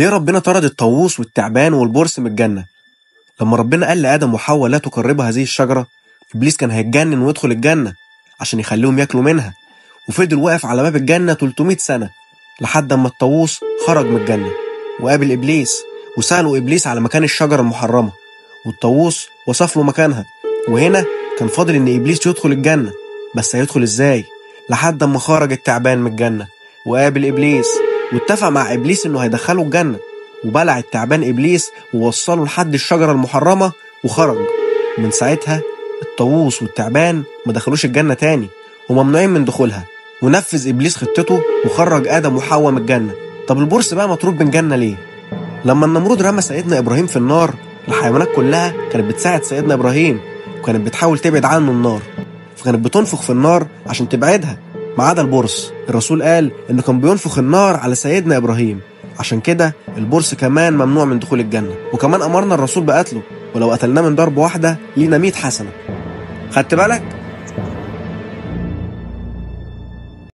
ليه ربنا طرد الطاووس والتعبان والبرص من الجنة لما ربنا قال لآدم وحواء لا تقربوا هذه الشجرة إبليس كان هيتجنن ويدخل الجنة عشان يخليهم ياكلوا منها وفضل واقف على باب الجنة 300 سنة لحد أما الطاووس خرج من الجنة وقابل إبليس وسأله إبليس على مكان الشجرة المحرمة والطاووس وصف له مكانها وهنا كان فاضل إن إبليس يدخل الجنة بس هيدخل إزاي؟ لحد أما خرج التعبان من الجنة وقابل إبليس واتفق مع إبليس إنه هيدخله الجنة. وبلع التعبان إبليس ووصله لحد الشجرة المحرمة وخرج. ومن ساعتها الطاووس والتعبان ما دخلوش الجنة تاني. وممنوعين من دخولها. ونفذ إبليس خطته وخرج آدم وحواء من الجنة. طب البرص بقى مطرود من الجنة ليه؟ لما النمرود رمى سيدنا إبراهيم في النار الحيوانات كلها كانت بتساعد سيدنا إبراهيم. وكانت بتحاول تبعد عنه النار. فكانت بتنفخ في النار عشان تبعدها. ما عدا البرص الرسول قال إنه كان بينفخ النار على سيدنا إبراهيم. عشان كده البرص كمان ممنوع من دخول الجنة. وكمان أمرنا الرسول بقتله ولو قتلناه من ضربة واحدة لينا 100 حسنة. خدت بالك؟